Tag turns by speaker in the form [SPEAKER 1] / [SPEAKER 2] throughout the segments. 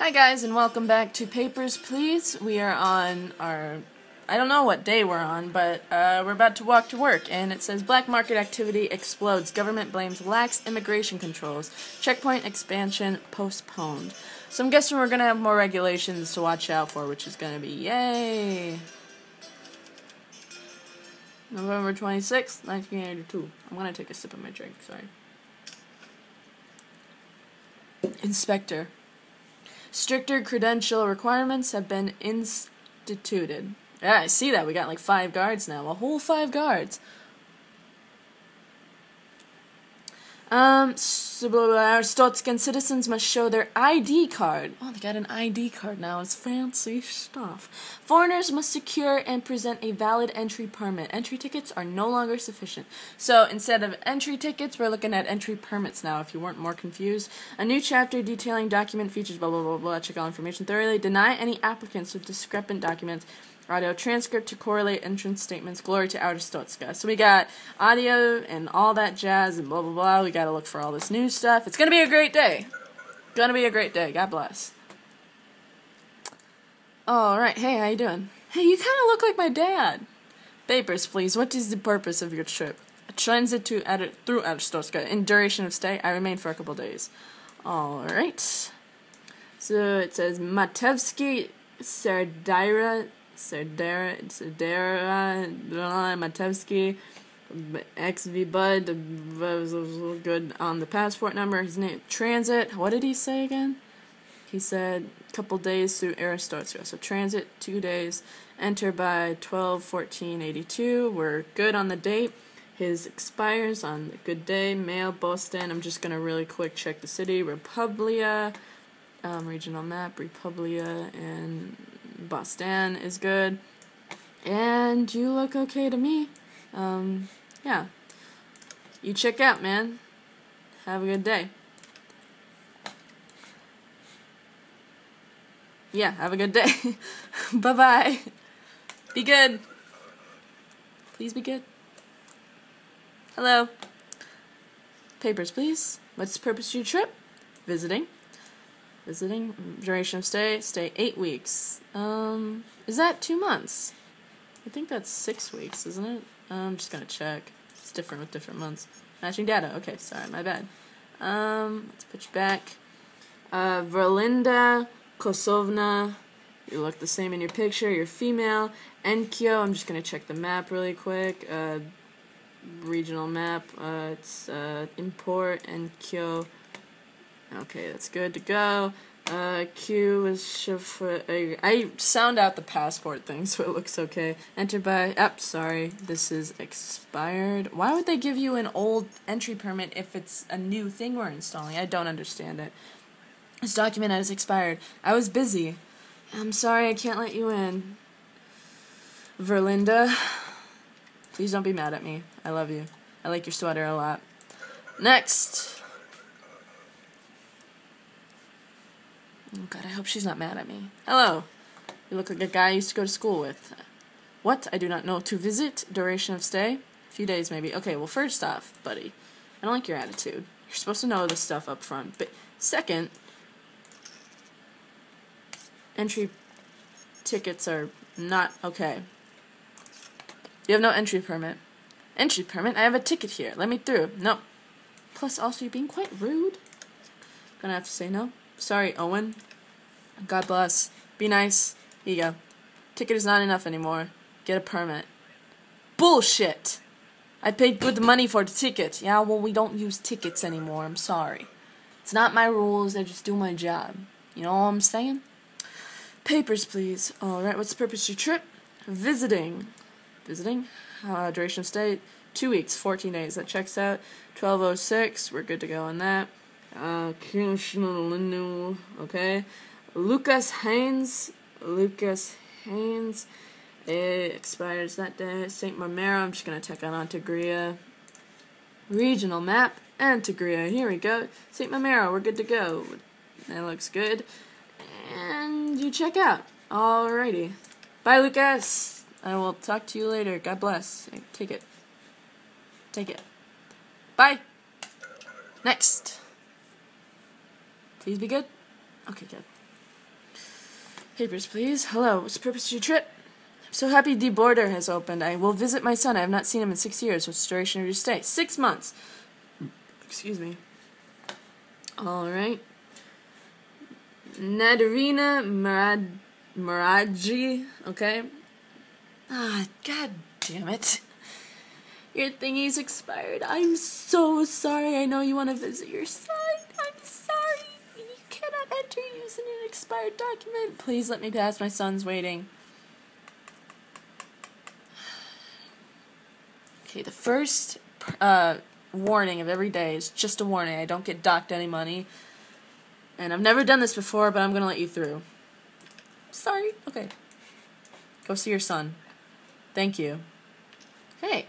[SPEAKER 1] Hi guys and welcome back to Papers, Please. We are on our, I don't know what day we're on, but uh, we're about to walk to work, and it says black market activity explodes. Government blames lax immigration controls. Checkpoint expansion postponed. So I'm guessing we're gonna have more regulations to watch out for, which is gonna be yay. November 26th, 1982. I'm gonna take a sip of my drink, sorry. Inspector. Stricter credential requirements have been instituted. Yeah, I see that. We got like five guards now. A whole five guards. Um, so blah, blah. Stotskan citizens must show their ID card. Oh, they got an ID card now. It's fancy stuff. Foreigners must secure and present a valid entry permit. Entry tickets are no longer sufficient. So instead of entry tickets, we're looking at entry permits now, if you weren't more confused. A new chapter detailing document features, blah, blah, blah, blah. Check all information thoroughly. Deny any applicants with discrepant documents audio transcript to correlate entrance statements. Glory to Arstotzka. So we got audio and all that jazz and blah blah blah. We got to look for all this new stuff. It's gonna be a great day. Gonna be a great day. God bless. All right. Hey, how you doing? Hey, you kind of look like my dad. Papers, please. What is the purpose of your trip? A transit to Ad- through Arstotzka. In duration of stay, I remain for a couple days. All right. So it says Matevsky Sardira Serdara, Serdara, Matevsky, XV Bud, was good on the passport number. His name, transit, what did he say again? He said couple days through Aristotsia. So transit, two days. Enter by 12 14 82. We're good on the date. His expires on good day. Mail, Bostan. I'm just going to really quick check the city. Republia, um, regional map, Republia, and Bostan is good. And you look okay to me. Um, yeah. You check out, man. Have a good day. Yeah, have a good day. bye bye. Be good. Please be good. Hello. Papers, please. What's the purpose of your trip? Visiting. Visiting. Duration of stay. Stay eight weeks. Um, is that two months? I think that's six weeks, isn't it? I'm just gonna check. It's different with different months. Matching data. Okay, sorry, my bad. Um, let's put you back. Uh, Verlinda Kosovna. You look the same in your picture. You're female. Enkyo. I'm just gonna check the map really quick. Uh, regional map. Uh, it's uh, import Enkyo. Okay, that's good to go. Uh, Q is chauffeur. I sound out the passport thing, so it looks okay. Enter by. Up, oh, sorry, this is expired. Why would they give you an old entry permit if it's a new thing we're installing? I don't understand it. This document has expired. I was busy. I'm sorry I can't let you in. Verlinda, please don't be mad at me. I love you. I like your sweater a lot. Next. Oh god, I hope she's not mad at me. Hello. You look like a guy I used to go to school with. What? I do not know. To visit? Duration of stay? A few days, maybe. Okay, well, first off, buddy, I don't like your attitude. You're supposed to know this stuff up front. But second, entry tickets are not okay. You have no entry permit. Entry permit? I have a ticket here. Let me through. No. Plus, also, you're being quite rude. Gonna have to say no. Sorry, Owen. God bless. Be nice. Here you go. Ticket is not enough anymore. Get a permit. Bullshit! I paid good money for the ticket. Yeah, well, we don't use tickets anymore. I'm sorry. It's not my rules. I just do my job. You know what I'm saying? Papers, please. Alright, what's the purpose of your trip? Visiting. Visiting? Uh, duration of stay? Two weeks, 14 days. That checks out. 1206. We're good to go on that. Uh, okay. Lucas Haynes. Lucas Haynes. It expires that day. St. Marmero. I'm just going to check on Antegria. Regional map. Antegria. Here we go. St. Marmero. We're good to go. That looks good. And you check out. Alrighty. Bye, Lucas. I will talk to you later. God bless. Take it. Take it. Bye. Next. Please be good. Okay, good. Papers, please. Hello, what's the purpose of your trip? I'm so happy the border has opened. I will visit my son. I have not seen him in six years. What's the duration of your stay? Six months. Excuse me. All right. Nadarina Marad. Okay. Ah, god damn it. Your thingy's expired. I'm so sorry. I know you want to visit your son. You using an expired document. Please let me pass. My son's waiting. Okay, the first uh, warning of every day is just a warning. I don't get docked any money. And I've never done this before, but I'm going to let you through. Sorry. Okay. Go see your son. Thank you. Hey.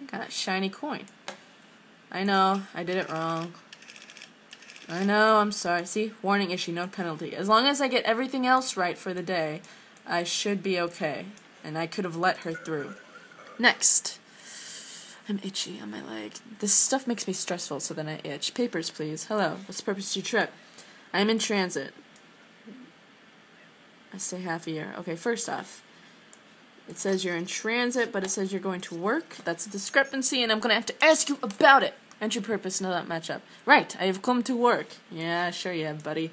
[SPEAKER 1] I got a shiny coin. I know, I did it wrong. I know, I'm sorry. See? Warning issue, no penalty. As long as I get everything else right for the day, I should be okay. And I could have let her through. Next. I'm itchy on my leg. This stuff makes me stressful, so then I itch. Papers, please. Hello. What's the purpose of your trip? I'm in transit. I stay half a year. Okay, first off, it says you're in transit, but it says you're going to work. That's a discrepancy, and I'm going to have to ask you about it. Entry purpose, no, that match up. Right, I have come to work. Yeah, sure you have, buddy.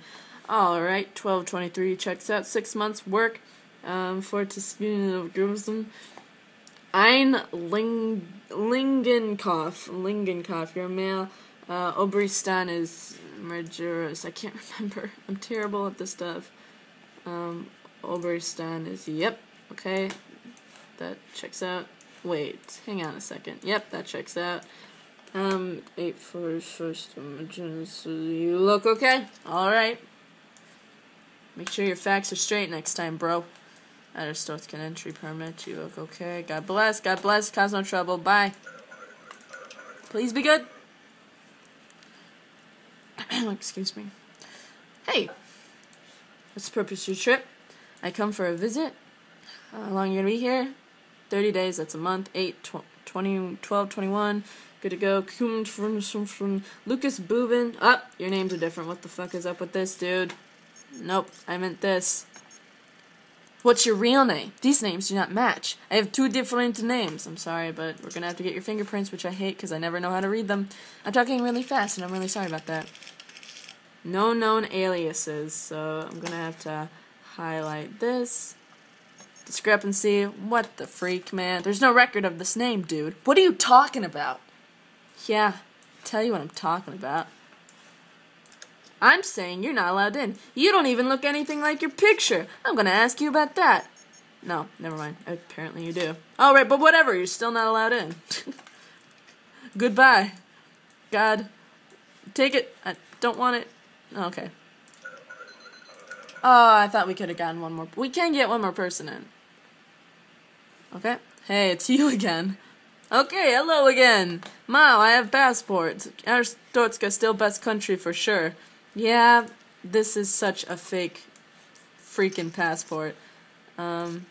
[SPEAKER 1] Alright, 1223 checks out. Six months work. Um, for to speaking of Jerusalem. Ein Ling. Lingenkopf, you're a male. Uh, Obristan is Majoris. I can't remember. I'm terrible at this stuff. Um, Obristan is, yep, okay. That checks out. Wait, hang on a second. Yep, that checks out. Um, eight for first emergency. You look okay? Alright. Make sure your facts are straight next time, bro. Outer can entry permit. You look okay. God bless. God bless. Cause no trouble. Bye. Please be good. Excuse me. Hey. What's the purpose of your trip? I come for a visit. How long you gonna be here? 30 days, that's a month. 8, tw 20, 12, 21. Good to go. Lucas Boobin. Up, oh, your names are different. What the fuck is up with this, dude? Nope, I meant this. What's your real name? These names do not match. I have two different names. I'm sorry, but we're gonna have to get your fingerprints, which I hate because I never know how to read them. I'm talking really fast, and I'm really sorry about that. No known aliases, so I'm gonna have to highlight this. Discrepancy. What the freak, man? There's no record of this name, dude. What are you talking about? Yeah, tell you what I'm talking about. I'm saying you're not allowed in. You don't even look anything like your picture. I'm gonna ask you about that. No, never mind. Apparently you do. Alright, but whatever, you're still not allowed in. Goodbye. God. Take it. I don't want it. Okay. Oh, I thought we could have gotten one more. We can get one more person in. Okay. Hey, it's you again. Okay, hello again. Mao, I have passports. Arstotzka still best country for sure. Yeah, this is such a fake freaking passport. Um,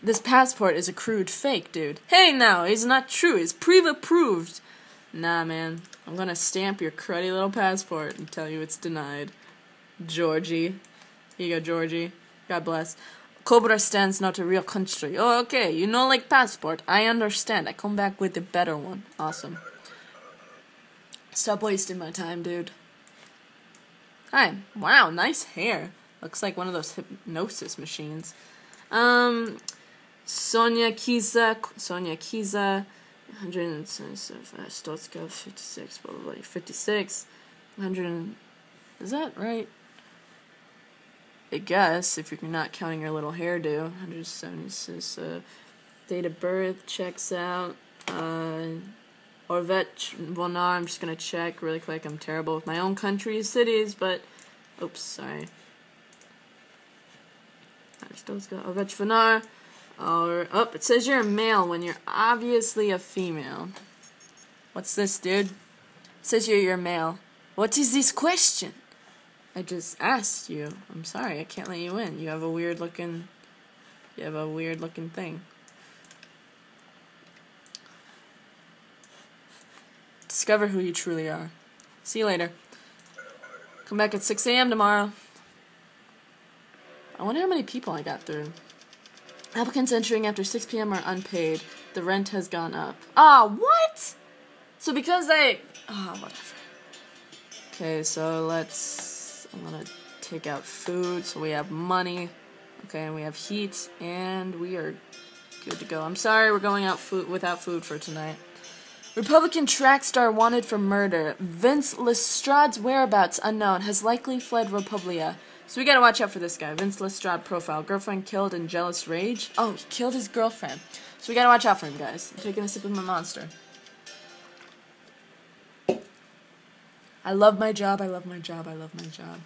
[SPEAKER 1] this passport is a crude fake, dude. Hey now, it's not true. It's pre-approved. Nah, man. I'm gonna stamp your cruddy little passport and tell you it's denied. Jorji. Here you go, Jorji. God bless. Cobra stands not a real country. Oh, okay. You know, like passport. I understand. I come back with a better one. Awesome. Stop wasting my time, dude. Hi. Wow, nice hair. Looks like one of those hypnosis machines. Um, Sonia Kiza, Sonia Kiza, 175, Stotska, 56, blah, blah, blah, 56, 100, is that right? I guess, if you're not counting your little hairdo. 176, uh, date of birth checks out. Uh, Orvet, well, no, I'm just gonna check really quick. I'm terrible with my own countries, cities, but, oops, sorry. Orvech Vonor, or, oh, it says you're a male when you're obviously a female. What's this, dude? It says you're your male. What is this question? I just asked you. I'm sorry, I can't let you in. You have a weird looking. You have a weird looking thing. Discover who you truly are. See you later. Come back at 6 a.m. tomorrow. I wonder how many people I got through. Applicants entering after 6 p.m. are unpaid. The rent has gone up. Ah, what? So because they. Ah, oh, whatever. Okay, so let's. I'm gonna take out food so we have money. Okay, and we have heat, and we are good to go. I'm sorry we're going out food without food for tonight. Republican track star wanted for murder. Vince Lestrade's whereabouts unknown has likely fled Republia. So we gotta watch out for this guy. Vince Lestrade profile. Girlfriend killed in jealous rage. Oh, he killed his girlfriend. So we gotta watch out for him, guys. I'm taking a sip of my monster. I love my job, I love my job, I love my job.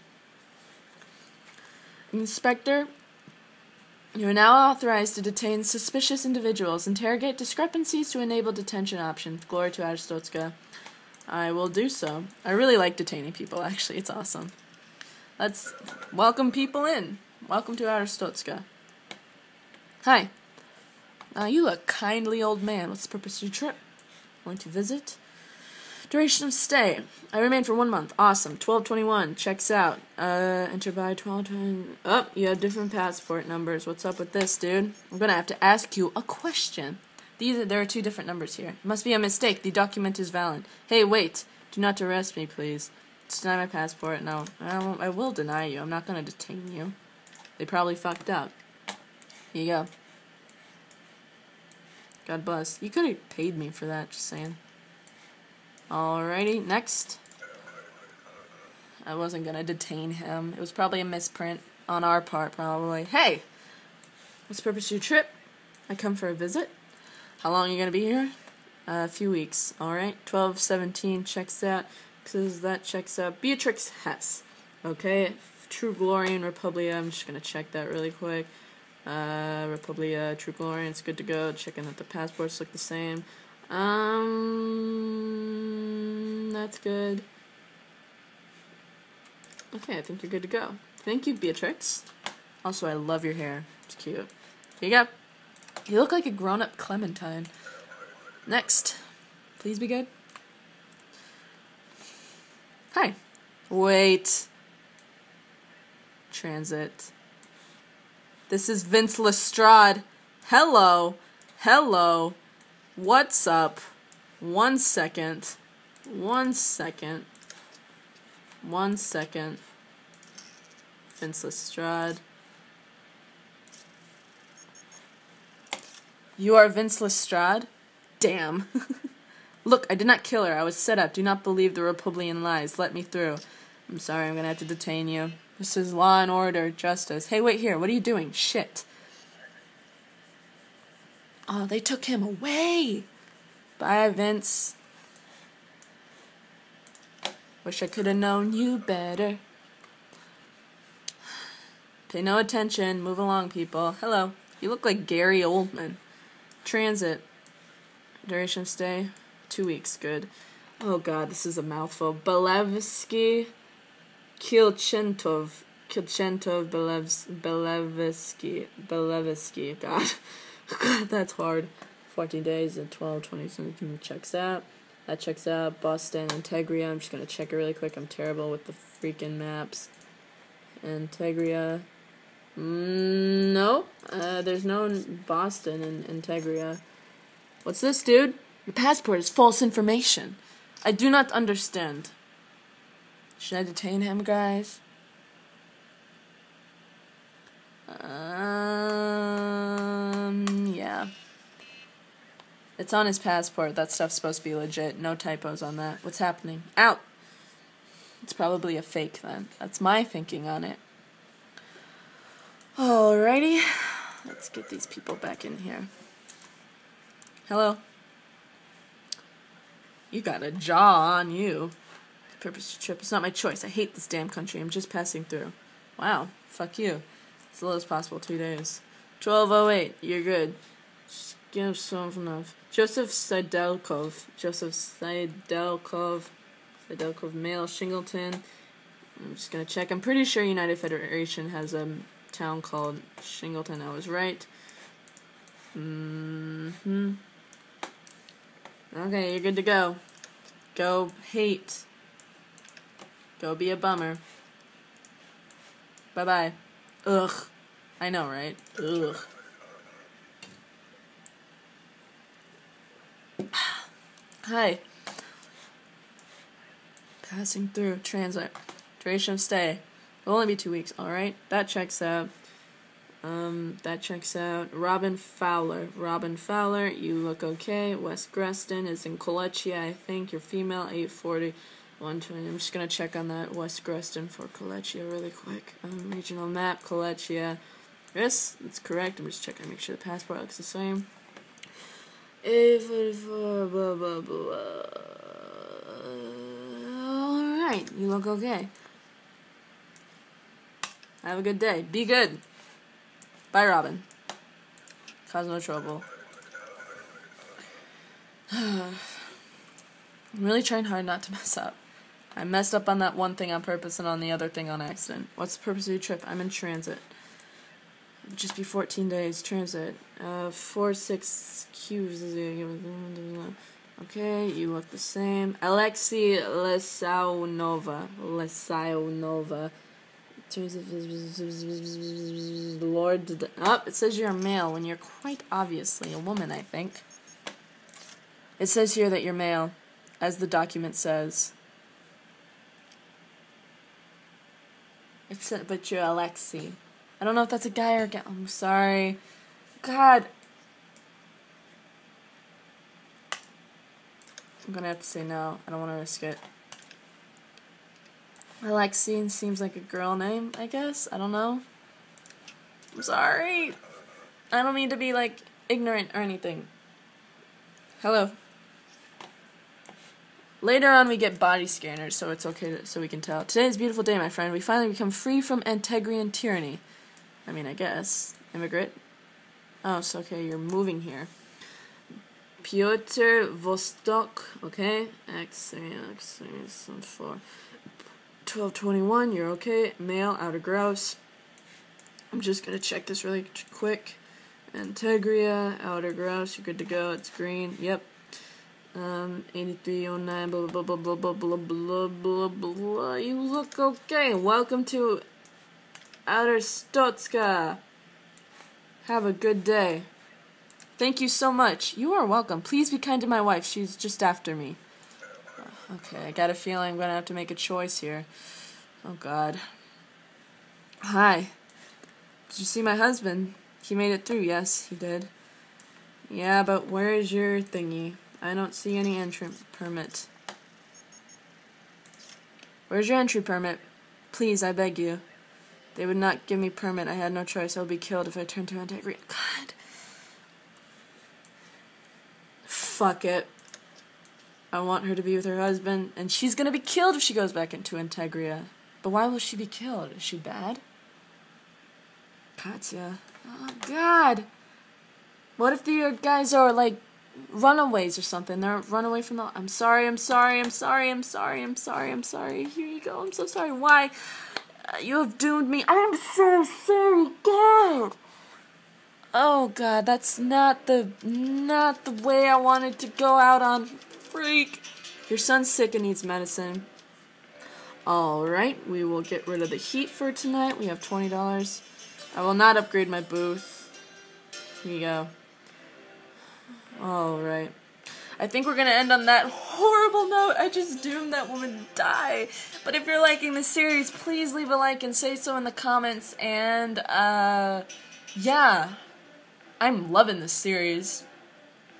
[SPEAKER 1] Inspector, you are now authorized to detain suspicious individuals, interrogate discrepancies to enable detention options. Glory to Arstotzka. I will do so. I really like detaining people, actually. It's awesome. Let's welcome people in. Welcome to Arstotzka. Hi. Uh, you look kindly old man. What's the purpose of your trip? Going to visit? Duration of stay. I remain for one month. Awesome. 1221. Checks out. Uh, enter by 1220. Oh, you have different passport numbers. What's up with this, dude? I'm gonna have to ask you a question. These are, there are two different numbers here. It must be a mistake. The document is valid. Hey, wait. Do not arrest me, please. Deny my passport. No, I, won't, I will deny you. I'm not to detain you. They probably fucked up. Here you go. God bless. You could have paid me for that, just saying. Alrighty, next. I wasn't to detain him. It was probably a misprint on our part, probably. Hey! What's the purpose of your trip? I come for a visit. How long are you to be here? Uh, a few weeks. Alright, 1217 checks that because that checks out Beatrix Hess. Okay, True Glory and Republia. I'm just gonna check that really quick. Uh, Republia, True Glory, it's good to go. Checking that the passports look the same. Um, that's good. Okay, I think you're good to go. Thank you, Beatrix. Also, I love your hair. It's cute. Here you go. You look like a grown-up Clementine. Next. Please be good. Hi. Wait. Transit. This is Vince Lestrade. Hello. Hello. What's up? One second. One second. One second. Vince Lestrade. You are Vince Lestrade? Damn. Look, I did not kill her. I was set up. Do not believe the Republican lies. Let me through. I'm sorry, I'm gonna have to detain you. This is law and order, justice. Hey, wait here. What are you doing? Shit. Oh, they took him away. Bye, Vince. Wish I could have known you better. Pay no attention. Move along, people. Hello. You look like Gary Oldman. Transit. Duration of stay. Two weeks, good. Oh god, this is a mouthful. Belevsky Kilchentov. Kilchentov Belevs Belevsky Belevsky. God. That's hard. 14 days and 12, 20, something checks out. That checks out. Bostan, Antegria. I'm just gonna check it really quick. I'm terrible with the freaking maps. Antegria. Mm, no, uh, there's no Bostan in Antegria. What's this, dude? Your passport is false information. I do not understand. Should I detain him, guys? Um, yeah. It's on his passport. That stuff's supposed to be legit. No typos on that. What's happening? Out! It's probably a fake then. That's my thinking on it. Alrighty. Let's get these people back in here. Hello? You got a jaw on you. Purpose trip. It's not my choice. I hate this damn country. I'm just passing through. Wow. Fuck you. As low as possible. Two days. 1208. You're good. Enough. Joseph Sidelkov. Joseph Sidelkov. Sidelkov, male, Shingleton. I'm just gonna check. I'm pretty sure United Federation has a town called Shingleton. I was right. Mm hmm. Okay, you're good to go. Go hate. Go be a bummer. Bye bye. Ugh. I know, right? Ugh. Hi. Passing through. Transit. Duration of stay. It'll only be two weeks. Alright. That checks out. Um, that checks out. Robin Fowler. Robin Fowler, you look okay. West Grestin is in Kolechia, I think. You're female, 840. 120. I'm just gonna check on that West Grestin for Kolechia really quick. Um, regional map, Kolechia. Yes, that's correct. I'm just checking to make sure the passport looks the same. Alright, you look okay. Have a good day. Be good. Bye, Robin. Cause no trouble. I'm really trying hard not to mess up. I messed up on that one thing on purpose and on the other thing on accident. What's the purpose of your trip? I'm in transit. Just be 14 days. Transit. Uh, 4 6 Qs. Okay, you look the same. Alexei Lesaunova. Lesaunova. Lord. Oh, it says you're a male when you're quite obviously a woman, I think. It says here that you're male, as the document says. It's but you're Alexi. I don't know if that's a guy or a gal. I'm sorry. God. I'm gonna have to say no. I don't want to risk it. Alexine seems like a girl name, I guess. I don't know. I'm sorry. I don't mean to be like ignorant or anything. Hello. Later on, we get body scanners, so it's okay to, so we can tell. Today is a beautiful day, my friend. We finally become free from Antegrian tyranny. I mean, I guess. Immigrant. Oh, so okay, you're moving here. Piotr Vostok, okay? X, X, X, 4. 1221, you're okay. Male, outer grouse. I'm just gonna check this really quick. Antegria, outer grouse, you're good to go. It's green. Yep, um, 8309, blah, blah, blah, blah, blah, blah, blah, blah, blah. You look okay. Welcome to Outer Stotska. Have a good day. Thank you so much. You are welcome. Please be kind to my wife. She's just after me. Okay, I got a feeling I'm gonna have to make a choice here. Oh, God. Hi. Did you see my husband? He made it through. Yes, he did. Yeah, but where is your thingy? I don't see any entry permit. Where's your entry permit? Please, I beg you. They would not give me permit. I had no choice. I will be killed if I turn to Antegria. God. Fuck it. I want her to be with her husband, and she's gonna be killed if she goes back into Antegria. But why will she be killed? Is she bad? Katya. Oh, God. What if the uh, guys are, like, runaways or something. They're run away from the. I'm sorry. I'm sorry. I'm sorry. I'm sorry. I'm sorry. I'm sorry. Here you go. I'm so sorry. Why? You have doomed me. I'm so sorry. God. Oh God, that's not the not the way I wanted to go out on. Freak. Your son's sick and needs medicine. All right, we will get rid of the heat for tonight. We have twenty dollars. I will not upgrade my booth. Here you go. Alright. I think we're gonna end on that horrible note. I just doomed that woman to die. But if you're liking the series, please leave a like and say so in the comments. And, uh, yeah. I'm loving this series.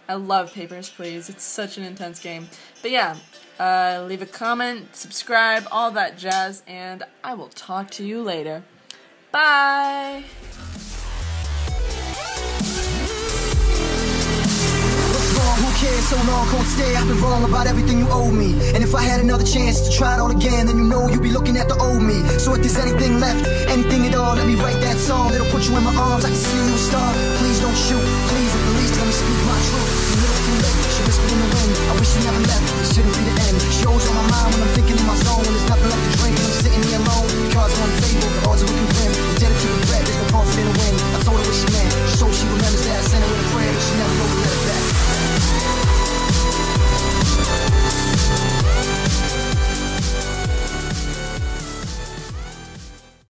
[SPEAKER 1] I love Papers, Please. It's such an intense game. But yeah, uh, leave a comment, subscribe, all that jazz, and I will talk to you later. Bye!
[SPEAKER 2] care so long, cold stare. I've been wrong about everything you owe me. And if I had another chance to try it all again, then you know you'd be looking at the old me. So if there's anything left, anything at all, let me write that song. It'll put you in my arms, I can see you start. Please don't shoot, please at least let me speak my truth. A little too late, she whispered in the wind. I wish you never left, This shouldn't be the end. She always on my mind when I'm thinking in my zone. When there's nothing left to drink, I'm sitting here alone. Cards on the table, the odds are looking grim. Indebted to regret, there's no profit in the wind. I told her what she meant, so she remembers that I sent her with a